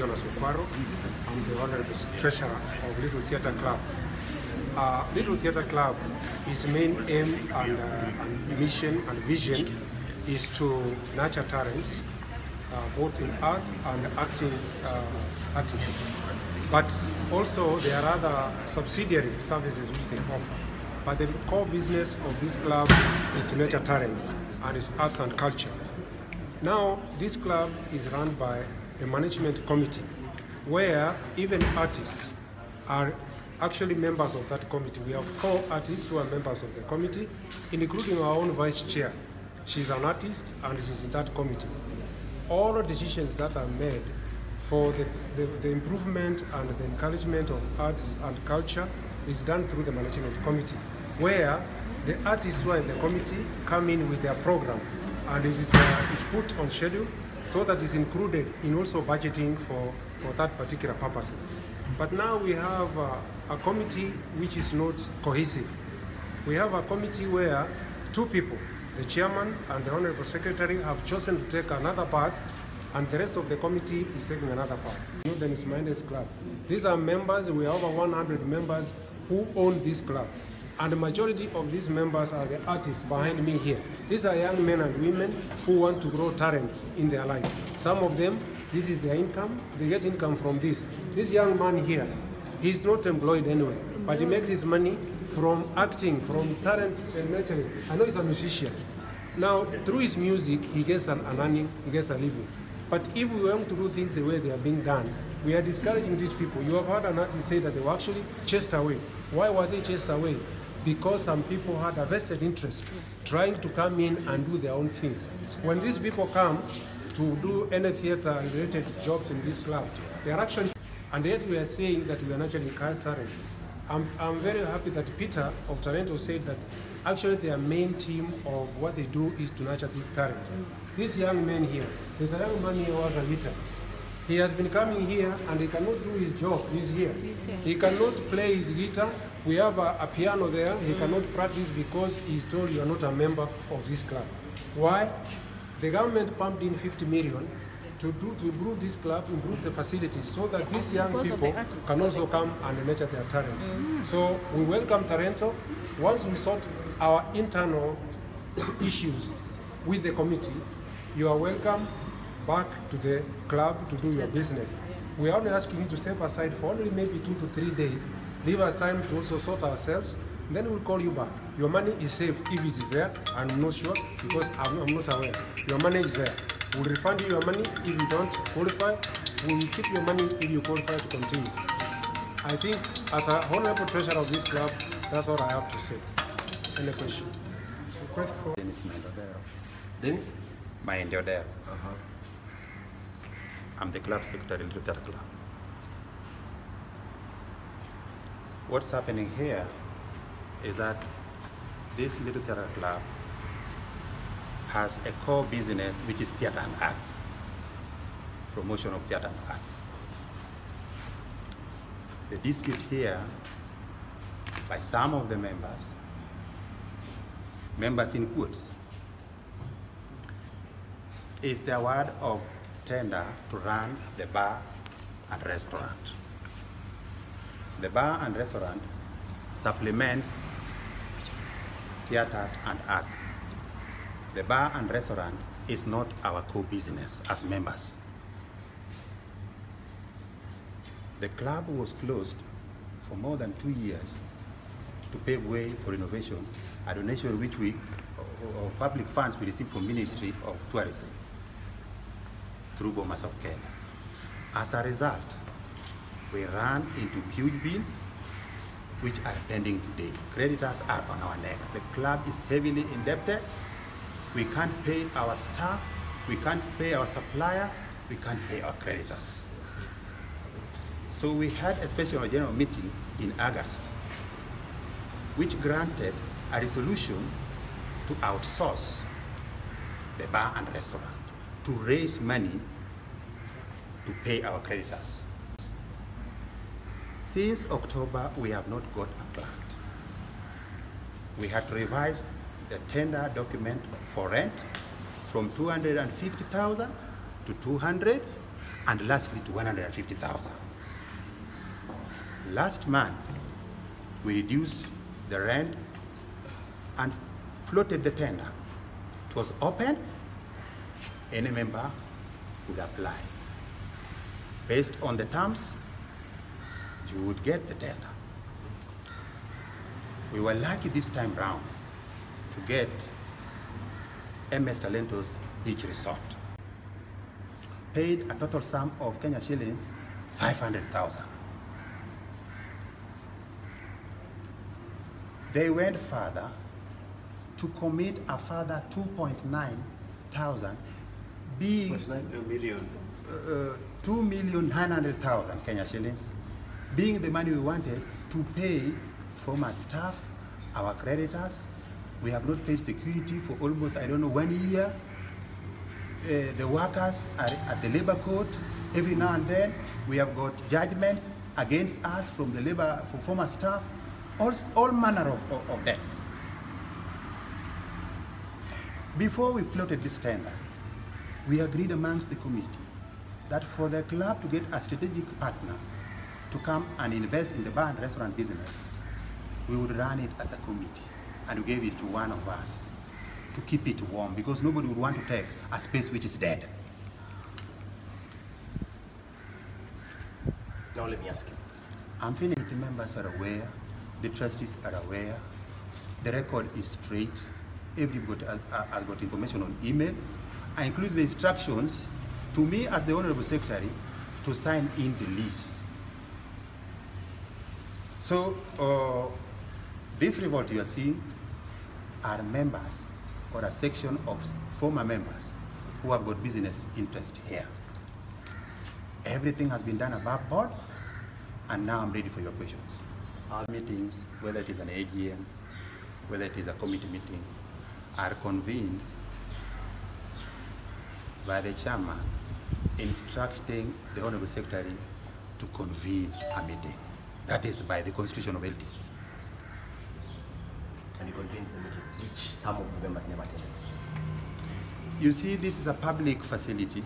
Jonas. I'm the honorable treasurer of Little Theatre Club. Uh, Little Theatre Club, its main aim and, uh, and mission and vision is to nurture talents, uh, both in art and acting uh, artists. But also there are other subsidiary services which they offer. But the core business of this club is to nurture talents and its arts and culture. Now, this club is run by a management committee where even artists are actually members of that committee. We have four artists who are members of the committee, including our own vice chair. She's an artist and she's in that committee. All the decisions that are made for the, the, the improvement and the encouragement of arts and culture is done through the management committee, where the artists who are in the committee come in with their program and it is, uh, is put on schedule so that is included in also budgeting for, for that particular purposes. But now we have uh, a committee which is not cohesive. We have a committee where two people, the chairman and the honorable secretary, have chosen to take another path and the rest of the committee is taking another path. New Dennis Mindes Club. These are members, we have over 100 members who own this club. And the majority of these members are the artists behind me here. These are young men and women who want to grow talent in their life. Some of them, this is their income. They get income from this. This young man here, he's not employed anywhere, but he makes his money from acting, from talent and nurturing. I know he's a musician. Now, through his music, he gets an, an earning, he gets a living. But if we want to do things the way they are being done, we are discouraging these people. You have heard an artist say that they were actually chased away. Why were they chased away? Because some people had a vested interest trying to come in and do their own things. When these people come to do any theater and related jobs in this club, they are actually, and yet we are saying that we are naturally talent. I'm, I'm very happy that Peter of Tarento said that actually their main team of what they do is to nurture this talent. This young man here, there's a young man here who has a guitar. He has been coming here and he cannot do his job. He's here. He cannot play his guitar. We have a, a piano there. He cannot practice because he's told you are not a member of this club. Why? The government pumped in 50 million to do to improve this club, improve the facilities, so that these young of the people can also come and nurture their talents. Mm. So we welcome Tarento. Once we sort our internal issues with the committee, you are welcome back to the club to do your business. We are only asking you to step aside for only maybe two to three days. Leave us time to also sort ourselves. Then we'll call you back. Your money is safe if it is there. I'm not sure because I'm, I'm not aware. Your money is there. We'll refund you your money if you don't qualify. We will keep your money if you qualify to continue. I think as a honorable treasurer of this club, that's all I have to say. Any question? Request for Dennis Maendodero. Dennis? Maendodero. Uh-huh. I'm the club secretary to that club. What's happening here is that this little theater club has a core business which is theater and arts, promotion of theater and arts. The dispute here by some of the members, members in quotes, is the award of tender to run the bar and restaurant. The bar and restaurant supplements theater and arts. The bar and restaurant is not our core business as members. The club was closed for more than two years to pave way for renovation, a donation which we, or, or public funds we received from Ministry of Tourism through Bomas of Kenya. As a result, we ran into huge bills which are pending today. Creditors are on our neck. The club is heavily indebted. We can't pay our staff, we can't pay our suppliers, we can't pay our creditors. So we had a special general meeting in August, which granted a resolution to outsource the bar and restaurant to raise money to pay our creditors. Since October, we have not got a plant. We had revised the tender document for rent from 250,000 to 200, and lastly to 150,000. Last month, we reduced the rent and floated the tender. It was open, any member would apply. Based on the terms, you would get the tender. We were lucky this time round to get MS Talentos Beach Resort. Paid a total sum of Kenya shillings 500,000. They went further to commit a further 2.9 thousand, being A million. uh, 2 million 900,000 Kenya shillings, being the money we wanted to pay former staff, our creditors. We have not paid security for almost, I don't know, one year. Uh, the workers are at the labor court. Every now and then, we have got judgments against us from the labor, for former staff, all, all manner of, of, of debts. Before we floated this tender, we agreed amongst the committee that for the club to get a strategic partner to come and invest in the bar and restaurant business, we would run it as a committee and we gave it to one of us to keep it warm because nobody would want to take a space which is dead. Now let me ask you. I'm feeling the members are aware, the trustees are aware, the record is straight, everybody has, has got information on email. I include the instructions to me as the Honorable Secretary to sign in the lease. So, uh, this revolt you are seeing are members or a section of former members who have got business interest here. Everything has been done above board, and now I'm ready for your questions. Our meetings, whether it is an AGM, whether it is a committee meeting, are convened by the chairman instructing the Honorable Secretary to convene a meeting. That is by the constitution of LTC. And you convened the meeting, which some of the members never attended. You see, this is a public facility.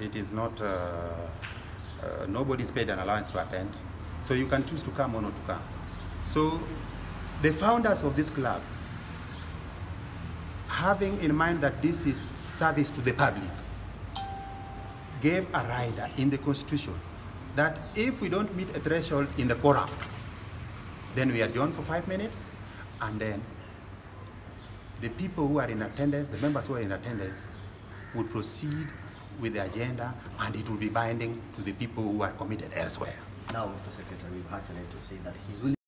It is not, uh, uh, nobody's paid an allowance to attend. So you can choose to come or not to come. So the founders of this club, having in mind that this is service to the public, gave a rider in the constitution that if we don't meet a threshold in the quorum, then we adjourn for five minutes and then the people who are in attendance, the members who are in attendance, would proceed with the agenda and it will be binding to the people who are committed elsewhere. Now, Mr. Secretary, we've heard to say that he's willing